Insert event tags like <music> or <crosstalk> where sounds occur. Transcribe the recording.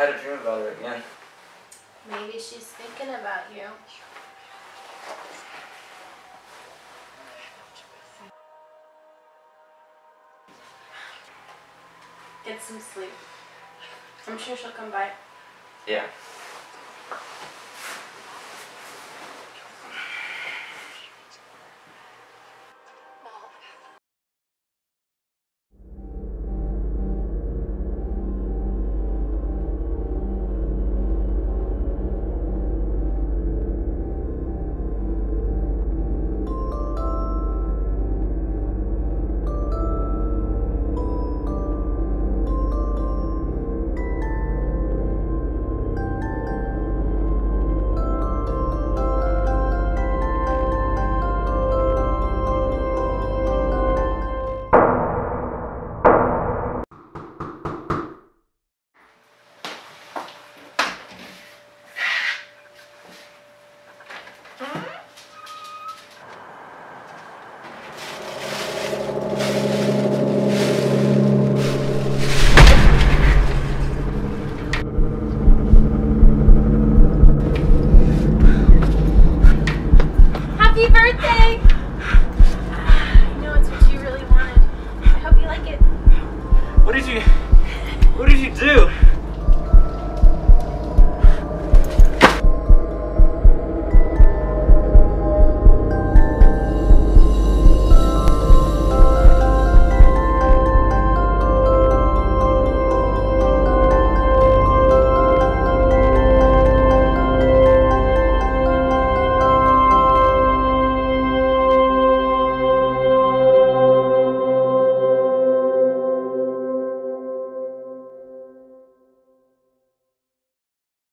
had a dream about her again. Maybe she's thinking about you. Get some sleep. I'm sure she'll come by. Yeah. <sighs> I know it's what you really wanted. I hope you like it. What did you What did you do?